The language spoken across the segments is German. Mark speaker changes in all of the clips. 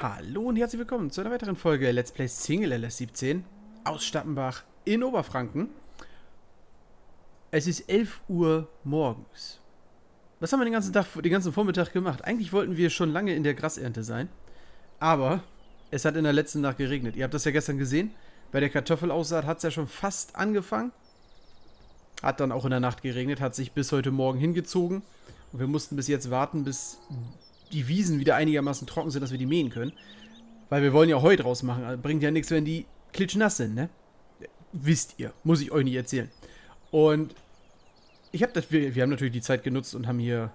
Speaker 1: Hallo und herzlich willkommen zu einer weiteren Folge Let's Play Single LS17 aus Stappenbach in Oberfranken. Es ist 11 Uhr morgens. Was haben wir den ganzen Tag, den ganzen Vormittag gemacht? Eigentlich wollten wir schon lange in der Grasernte sein, aber es hat in der letzten Nacht geregnet. Ihr habt das ja gestern gesehen. Bei der Kartoffelaussaat hat es ja schon fast angefangen. Hat dann auch in der Nacht geregnet, hat sich bis heute Morgen hingezogen. Und wir mussten bis jetzt warten, bis die Wiesen wieder einigermaßen trocken sind, dass wir die mähen können. Weil wir wollen ja Heu draus machen. Also bringt ja nichts, wenn die klitschnass sind, ne? Wisst ihr. Muss ich euch nicht erzählen. Und ich habe das, wir, wir haben natürlich die Zeit genutzt und haben hier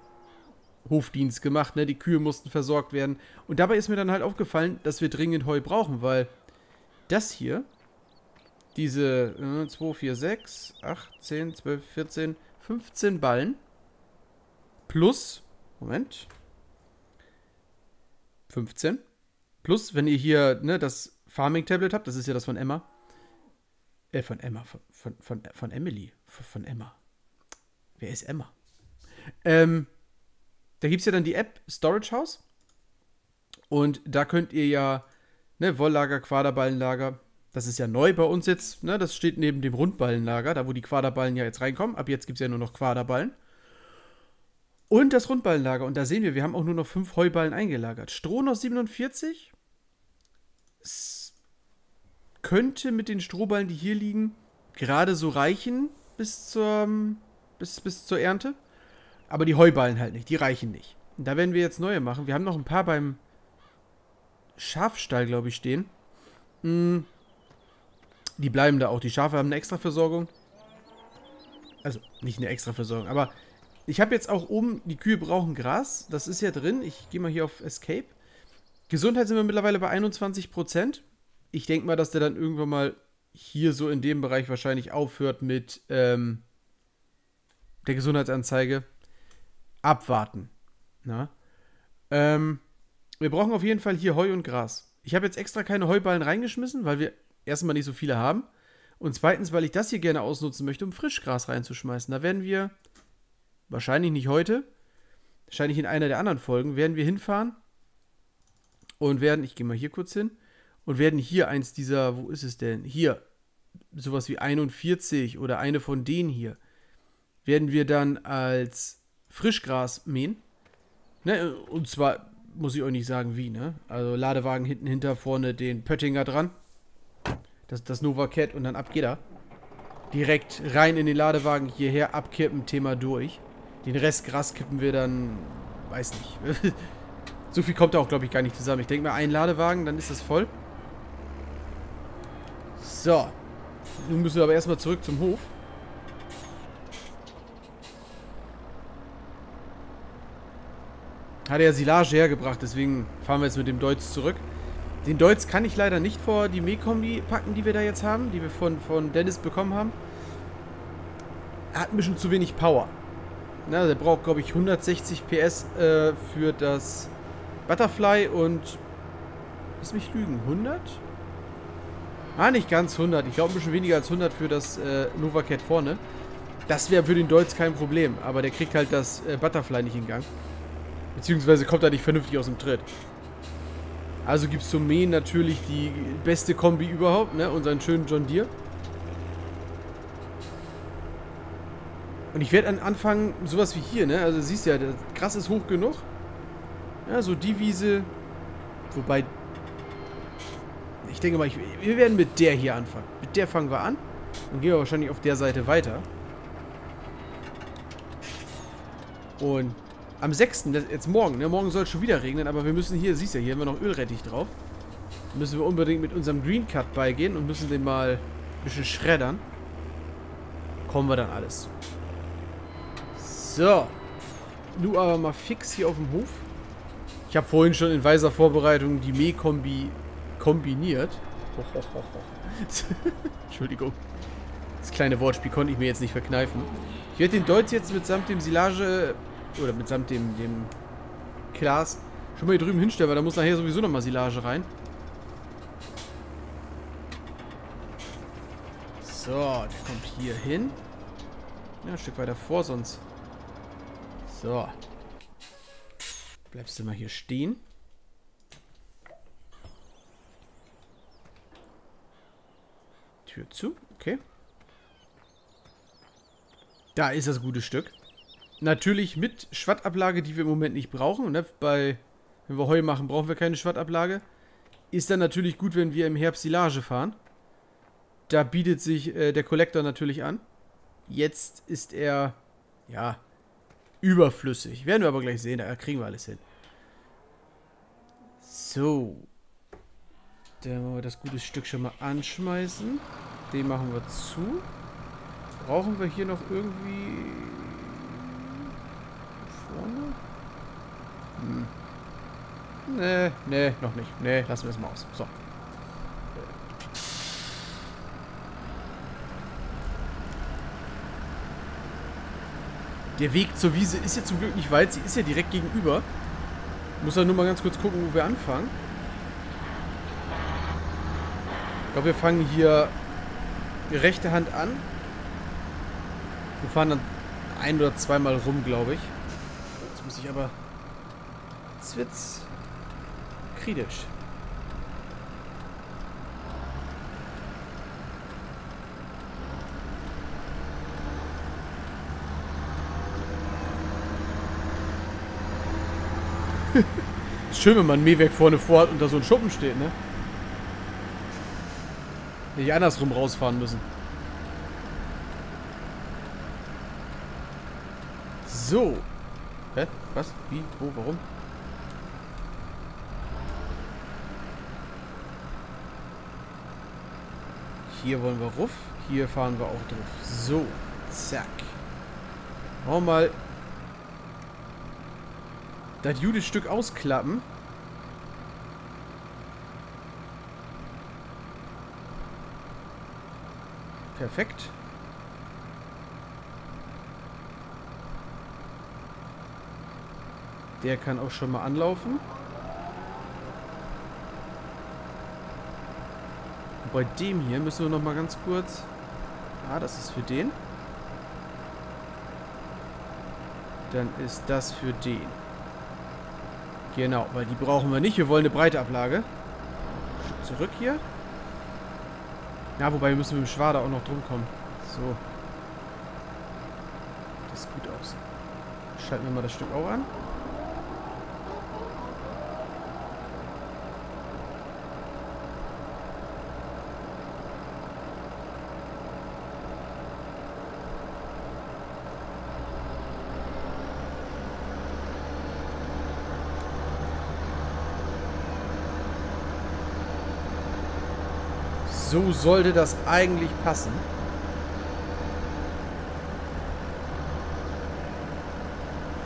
Speaker 1: Hofdienst gemacht, ne? Die Kühe mussten versorgt werden. Und dabei ist mir dann halt aufgefallen, dass wir dringend Heu brauchen, weil das hier, diese äh, 2, 4, 6, 8, 10, 12, 14, 15 Ballen plus, Moment, 15. Plus, wenn ihr hier ne, das Farming-Tablet habt, das ist ja das von Emma. Äh, von Emma, von, von, von, von Emily. Von, von Emma. Wer ist Emma? Ähm, da gibt es ja dann die App Storage House. Und da könnt ihr ja, ne, Wolllager, Quaderballenlager, das ist ja neu bei uns jetzt, ne, das steht neben dem Rundballenlager, da wo die Quaderballen ja jetzt reinkommen. Ab jetzt gibt es ja nur noch Quaderballen. Und das Rundballenlager. Und da sehen wir, wir haben auch nur noch fünf Heuballen eingelagert. Stroh noch 47. Es könnte mit den Strohballen, die hier liegen, gerade so reichen bis zur, bis, bis zur Ernte. Aber die Heuballen halt nicht. Die reichen nicht. Und da werden wir jetzt neue machen. Wir haben noch ein paar beim Schafstall, glaube ich, stehen. Hm. Die bleiben da auch. Die Schafe haben eine Extraversorgung. Also, nicht eine Extraversorgung, aber ich habe jetzt auch oben, die Kühe brauchen Gras. Das ist ja drin. Ich gehe mal hier auf Escape. Gesundheit sind wir mittlerweile bei 21%. Ich denke mal, dass der dann irgendwann mal hier so in dem Bereich wahrscheinlich aufhört mit ähm, der Gesundheitsanzeige. Abwarten. Na? Ähm, wir brauchen auf jeden Fall hier Heu und Gras. Ich habe jetzt extra keine Heuballen reingeschmissen, weil wir erstmal nicht so viele haben. Und zweitens, weil ich das hier gerne ausnutzen möchte, um Frischgras reinzuschmeißen. Da werden wir wahrscheinlich nicht heute, wahrscheinlich in einer der anderen Folgen, werden wir hinfahren und werden, ich gehe mal hier kurz hin, und werden hier eins dieser, wo ist es denn? Hier, sowas wie 41 oder eine von denen hier, werden wir dann als Frischgras mähen. Ne? Und zwar muss ich euch nicht sagen, wie, ne? Also Ladewagen hinten hinter, vorne den Pöttinger dran. Das, das Nova Cat und dann ab geht er. Direkt rein in den Ladewagen, hierher abkippen, Thema durch. Den Rest Gras kippen wir dann, weiß nicht. so viel kommt da auch, glaube ich, gar nicht zusammen. Ich denke mal, ein Ladewagen, dann ist das voll. So. Nun müssen wir aber erstmal zurück zum Hof. Hat er Silage hergebracht, deswegen fahren wir jetzt mit dem Deutz zurück. Den Deutz kann ich leider nicht vor die Mähkombi packen, die wir da jetzt haben, die wir von, von Dennis bekommen haben. Er hat ein bisschen zu wenig Power. Na, der braucht, glaube ich, 160 PS äh, für das Butterfly und... Lass mich lügen, 100? Ah, nicht ganz 100. Ich glaube, ein bisschen weniger als 100 für das äh, Nova Cat vorne. Das wäre für den Deutz kein Problem, aber der kriegt halt das äh, Butterfly nicht in Gang. Beziehungsweise kommt er nicht vernünftig aus dem Tritt. Also gibt es zum Mähen natürlich die beste Kombi überhaupt, ne? Unseren schönen John Deere. Und ich werde anfangen, sowas wie hier, ne? Also siehst ja, das Gras ist hoch genug. Ja, so die Wiese. Wobei. Ich denke mal, ich, wir werden mit der hier anfangen. Mit der fangen wir an. Und gehen wir wahrscheinlich auf der Seite weiter. Und am 6., jetzt morgen, ne? Morgen soll es schon wieder regnen, aber wir müssen hier, siehst ja, hier haben wir noch Ölrettich drauf. Müssen wir unbedingt mit unserem Green Cut beigehen und müssen den mal ein bisschen schreddern. Kommen wir dann alles. So. Nun aber mal fix hier auf dem Hof. Ich habe vorhin schon in weiser Vorbereitung die Mähkombi kombiniert. Entschuldigung. Das kleine Wortspiel konnte ich mir jetzt nicht verkneifen. Ich werde den Deutz jetzt mitsamt dem Silage oder mitsamt dem, dem Glas schon mal hier drüben hinstellen, weil da muss nachher sowieso nochmal Silage rein. So, der kommt hier hin. Ja, ein Stück weiter vor, sonst so. Bleibst du mal hier stehen. Tür zu, okay. Da ist das gute Stück. Natürlich mit Schwattablage, die wir im Moment nicht brauchen. Ne? Bei, wenn wir Heu machen, brauchen wir keine Schwattablage. Ist dann natürlich gut, wenn wir im Herbst Silage fahren. Da bietet sich äh, der Kollektor natürlich an. Jetzt ist er, ja, überflüssig. Werden wir aber gleich sehen, da kriegen wir alles hin. So. Dann wollen wir das gute Stück schon mal anschmeißen. Den machen wir zu. Brauchen wir hier noch irgendwie... Vorne? Hm. Nee, nee, noch nicht. Nee, lassen wir es mal aus. So. Der Weg zur Wiese ist ja zum Glück nicht weit. Sie ist ja direkt gegenüber. Muss dann nur mal ganz kurz gucken, wo wir anfangen. Ich glaube, wir fangen hier rechte Hand an. Wir fahren dann ein- oder zweimal rum, glaube ich. Jetzt muss ich aber... Jetzt wird's schön, wenn man ein Mähwerk vorne vorhat und da so ein Schuppen steht, ne? Nicht andersrum rausfahren müssen. So. Hä? Was? Wie? Wo? Warum? Hier wollen wir ruf. Hier fahren wir auch drauf. So. Zack. Machen wir mal das gute Stück ausklappen. Perfekt. Der kann auch schon mal anlaufen. Bei dem hier müssen wir noch mal ganz kurz... Ah, das ist für den. Dann ist das für den. Genau, weil die brauchen wir nicht. Wir wollen eine breite Ablage. Zurück hier. Ja, wobei wir müssen mit dem Schwader auch noch drum kommen. So. Das sieht gut aus. Schalten wir mal das Stück auch an. So sollte das eigentlich passen.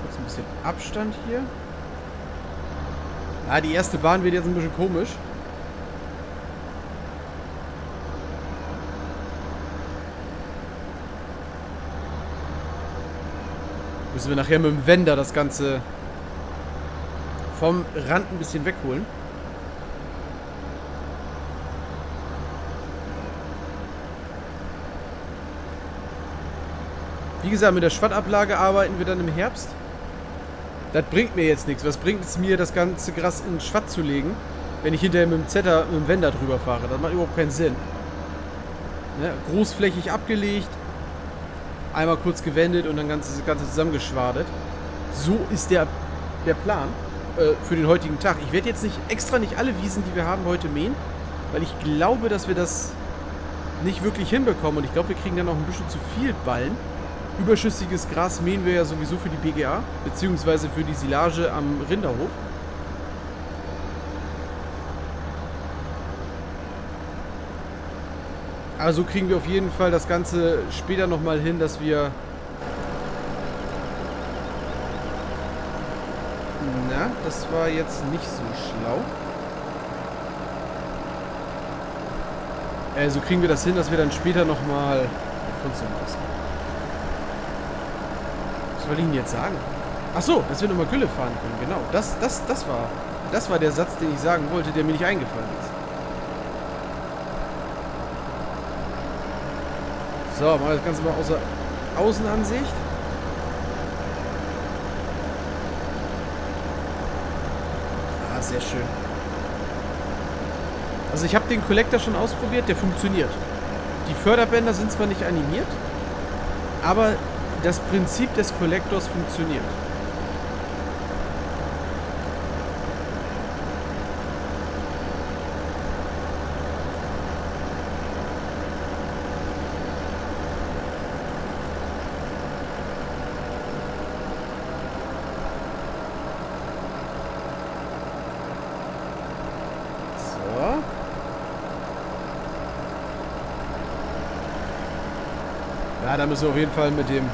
Speaker 1: Kurz ein bisschen Abstand hier. Ah, die erste Bahn wird jetzt ein bisschen komisch. Müssen wir nachher mit dem Wender das Ganze vom Rand ein bisschen wegholen. Wie gesagt, mit der Schwattablage arbeiten wir dann im Herbst. Das bringt mir jetzt nichts. Was bringt es mir, das ganze Gras in Schwatt zu legen, wenn ich hinterher mit dem Zetter, mit dem Wender drüber fahre? Das macht überhaupt keinen Sinn. Ne? Großflächig abgelegt, einmal kurz gewendet und dann ganz, das Ganze zusammengeschwadet. So ist der, der Plan äh, für den heutigen Tag. Ich werde jetzt nicht extra nicht alle Wiesen, die wir haben, heute mähen, weil ich glaube, dass wir das nicht wirklich hinbekommen und ich glaube, wir kriegen dann auch ein bisschen zu viel Ballen. Überschüssiges Gras mähen wir ja sowieso für die BGA, beziehungsweise für die Silage am Rinderhof. Also kriegen wir auf jeden Fall das Ganze später nochmal hin, dass wir... Na, das war jetzt nicht so schlau. Also kriegen wir das hin, dass wir dann später nochmal... Funktioniert das? Was wollte ich Ihnen jetzt sagen? Ach so, dass wir nochmal Gülle fahren können. Genau, das, das, das war... Das war der Satz, den ich sagen wollte, der mir nicht eingefallen ist. So, mal das Ganze mal außer Außenansicht. Ah, sehr schön. Also ich habe den Collector schon ausprobiert, der funktioniert. die Förderbänder sind zwar nicht animiert, aber das Prinzip des Collectors funktioniert. Da müssen wir auf jeden Fall mit dem,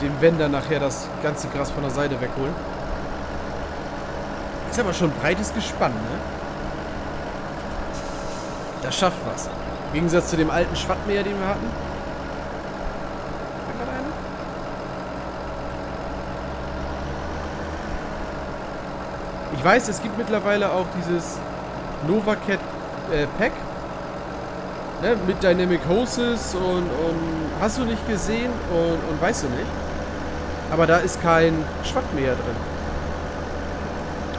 Speaker 1: mit dem Wender nachher das ganze Gras von der Seite wegholen. Ist aber schon ein breites Gespann, ne? Das schafft was. Im Gegensatz zu dem alten Schwattmäher, den wir hatten. Hat gerade einer? Ich weiß, es gibt mittlerweile auch dieses Novacat äh, Pack. Ne, mit Dynamic Hoses und, und hast du nicht gesehen und, und weißt du nicht. Aber da ist kein Schwattmäher drin.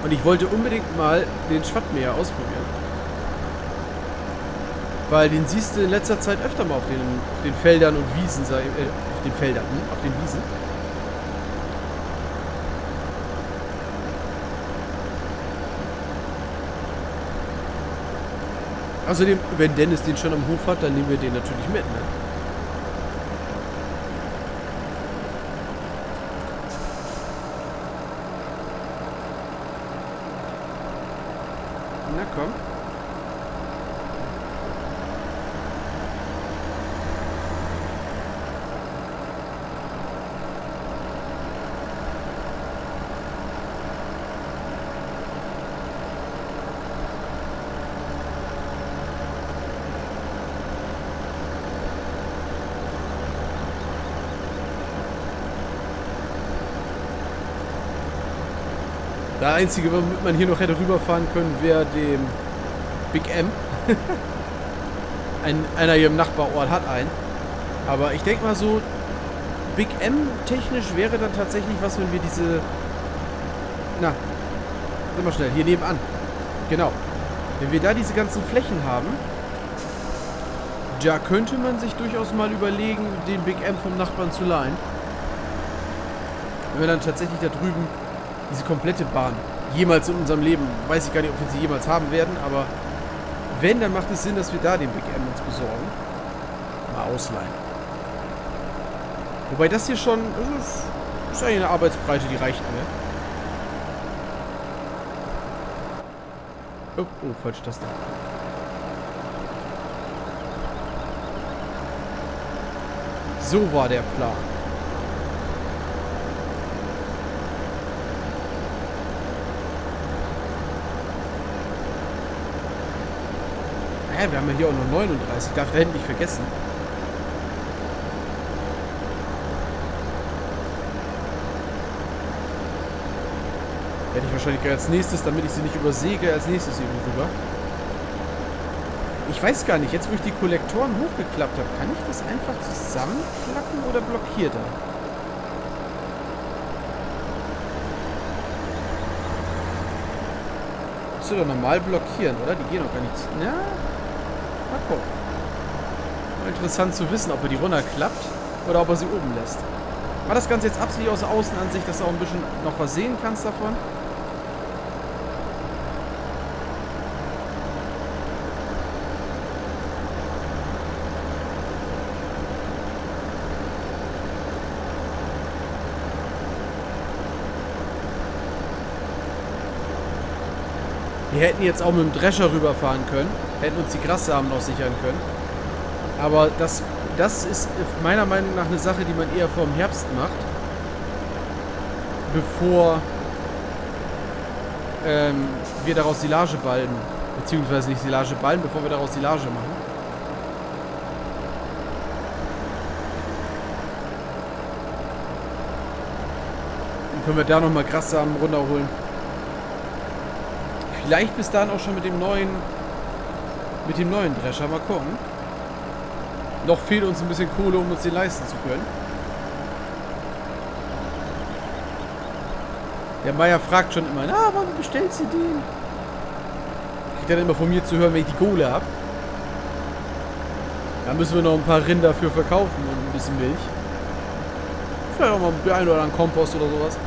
Speaker 1: Und ich wollte unbedingt mal den Schwattmäher ausprobieren. Weil den siehst du in letzter Zeit öfter mal auf den, auf den Feldern und Wiesen, äh, auf den Feldern, hm, auf den Wiesen. Außerdem, wenn Dennis den schon am Hof hat, dann nehmen wir den natürlich mit, ne? Na komm. Der einzige, womit man hier noch hätte rüberfahren können, wäre dem Big M. Ein, einer hier im Nachbarort hat einen. Aber ich denke mal so, Big M technisch wäre dann tatsächlich was, wenn wir diese... Na, sag mal schnell, hier nebenan. Genau. Wenn wir da diese ganzen Flächen haben, da könnte man sich durchaus mal überlegen, den Big M vom Nachbarn zu leihen. Wenn wir dann tatsächlich da drüben diese komplette Bahn jemals in unserem Leben, weiß ich gar nicht, ob wir sie jemals haben werden, aber wenn, dann macht es Sinn, dass wir da den Big M uns besorgen. Mal ausleihen. Wobei das hier schon, das ist, ist eigentlich eine Arbeitsbreite, die reicht mir. Oh, oh, falsche Taste. So war der Plan. Hä, wir haben ja hier auch nur 39. Darf da hinten nicht vergessen. Hätte ich wahrscheinlich als nächstes, damit ich sie nicht übersäge, als nächstes eben rüber. Ich weiß gar nicht, jetzt wo ich die Kollektoren hochgeklappt habe, kann ich das einfach zusammenklappen oder blockiert er? Musst du doch normal blockieren, oder? Die gehen doch gar nicht. Ja. Mal. Mal interessant zu wissen, ob er die runterklappt oder ob er sie oben lässt. War das Ganze jetzt absichtlich aus der Außenansicht, dass du auch ein bisschen noch was sehen kannst davon? Wir hätten jetzt auch mit dem Drescher rüberfahren können, hätten uns die Grassamen noch sichern können. Aber das, das ist meiner Meinung nach eine Sache, die man eher vor dem Herbst macht. Bevor ähm, wir daraus Silage ballen. Beziehungsweise nicht Silage ballen, bevor wir daraus Silage machen. Dann können wir da nochmal Grassamen runterholen. Vielleicht bis dahin auch schon mit dem neuen mit dem neuen Drescher. Mal gucken. Noch fehlt uns ein bisschen Kohle, um uns den leisten zu können. Der Meier fragt schon immer, na, warum bestellst du den? Kriegt dann immer von mir zu hören, wenn ich die Kohle habe. Da müssen wir noch ein paar Rinder für verkaufen und ein bisschen Milch. Vielleicht auch mal ein oder einen Kompost oder sowas.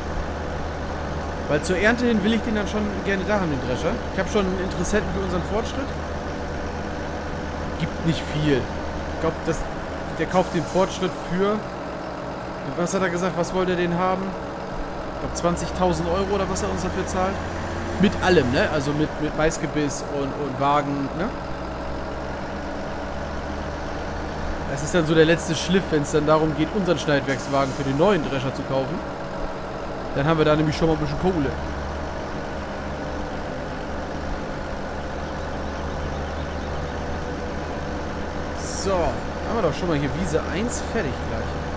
Speaker 1: Weil zur Ernte hin will ich den dann schon gerne da haben, den Drescher. Ich habe schon einen Interessenten für unseren Fortschritt. Gibt nicht viel. Ich glaube, der kauft den Fortschritt für... Was hat er gesagt? Was wollte er den haben? Ich glaube 20.000 Euro oder was er uns dafür zahlt. Mit allem, ne? Also mit, mit Maisgebiss und, und Wagen, ne? Das ist dann so der letzte Schliff, wenn es dann darum geht, unseren Schneidwerkswagen für den neuen Drescher zu kaufen. Dann haben wir da nämlich schon mal ein bisschen Kohle. So, haben wir doch schon mal hier Wiese 1 fertig gleich.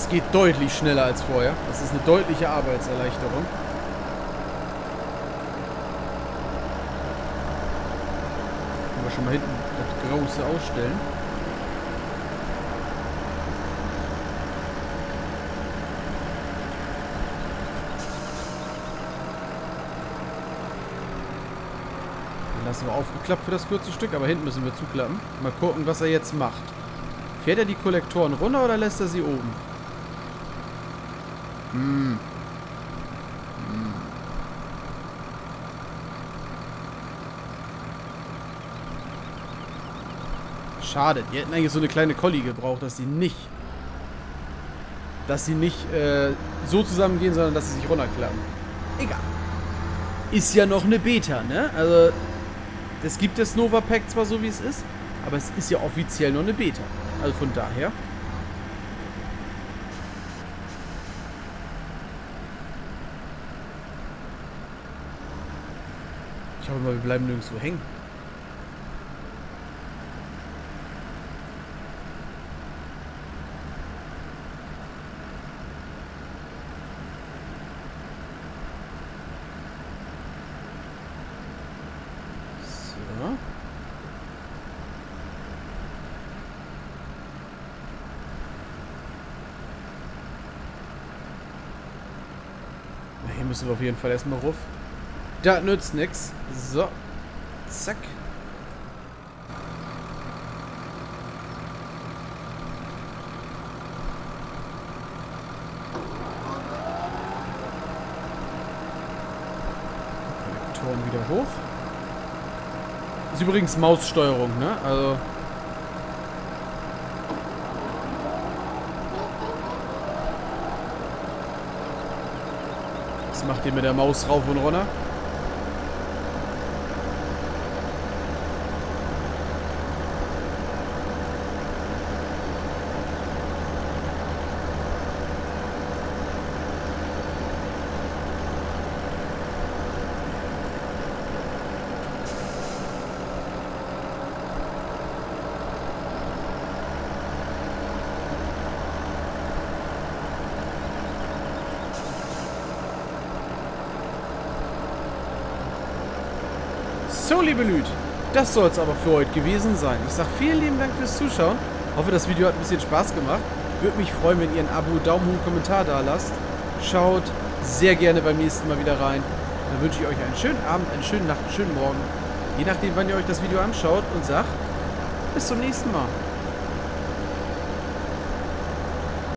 Speaker 1: Das geht deutlich schneller als vorher. Das ist eine deutliche Arbeitserleichterung. Können wir schon mal hinten das Große ausstellen. Lassen wir aufgeklappt für das kurze Stück, aber hinten müssen wir zuklappen. Mal gucken, was er jetzt macht. Fährt er die Kollektoren runter oder lässt er sie oben? Hm. Hm. Schade. Die hätten eigentlich so eine kleine Collie gebraucht, dass sie nicht... Dass sie nicht äh, so zusammengehen, sondern dass sie sich runterklappen. Egal. Ist ja noch eine Beta, ne? Also, es gibt das Nova Pack zwar so, wie es ist, aber es ist ja offiziell noch eine Beta. Also von daher... mal, wir bleiben nirgendwo hängen. Müssen wir auf jeden Fall erstmal ruf. Das nützt nichts. So. Zack. Turm wieder hoch. Ist übrigens Maussteuerung, ne? Also... Was macht ihr mit der Maus rauf und runter? So, liebe Lüd, das soll es aber für heute gewesen sein. Ich sage vielen lieben Dank fürs Zuschauen. Hoffe, das Video hat ein bisschen Spaß gemacht. Würde mich freuen, wenn ihr ein Abo, Daumen hoch, Kommentar da lasst. Schaut sehr gerne beim nächsten Mal wieder rein. Dann wünsche ich euch einen schönen Abend, eine schöne Nacht, einen schönen Morgen. Je nachdem, wann ihr euch das Video anschaut und sagt, bis zum nächsten Mal.